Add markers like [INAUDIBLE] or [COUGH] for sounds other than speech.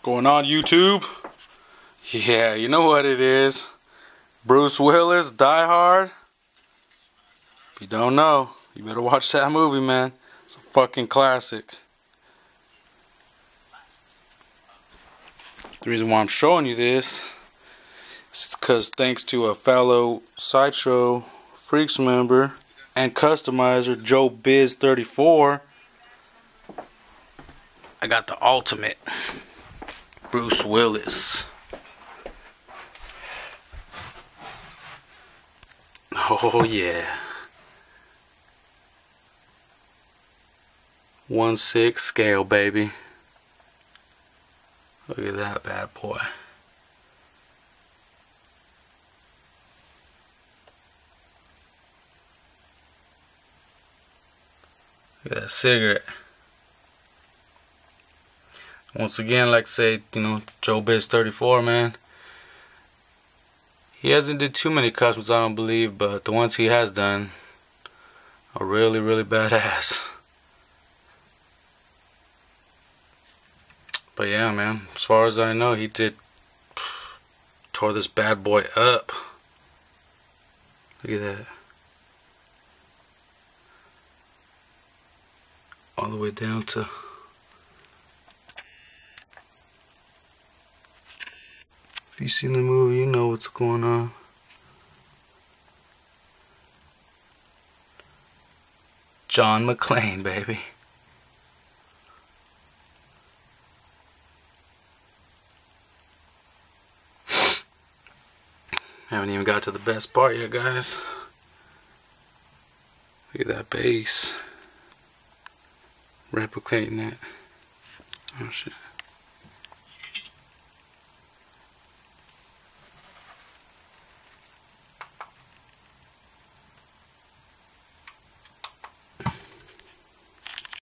What's going on YouTube? Yeah, you know what it is. Bruce Willis, Die Hard. If you don't know, you better watch that movie, man. It's a fucking classic. The reason why I'm showing you this is because thanks to a fellow Sideshow Freaks member and customizer, Joe Biz 34 I got the ultimate Bruce Willis. Oh yeah. One six scale baby. Look at that bad boy. Look at that cigarette. Once again, like I say, you know, Joe Biz 34, man. He hasn't did too many customs, I don't believe, but the ones he has done are really, really badass. But yeah, man, as far as I know, he did pff, tore this bad boy up. Look at that. All the way down to If you seen the movie, you know what's going on. John McClane, baby. [LAUGHS] Haven't even got to the best part yet, guys. Look at that base. Replicating that. Oh shit.